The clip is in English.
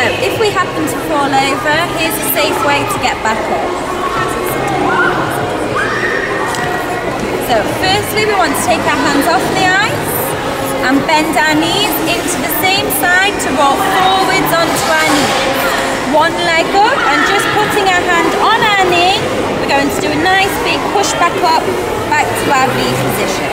So, if we happen to fall over, here's a safe way to get back up. So firstly we want to take our hands off the ice and bend our knees into the same side to roll forwards onto our knees. One leg up and just putting our hand on our knee, we're going to do a nice big push back up, back to our V position.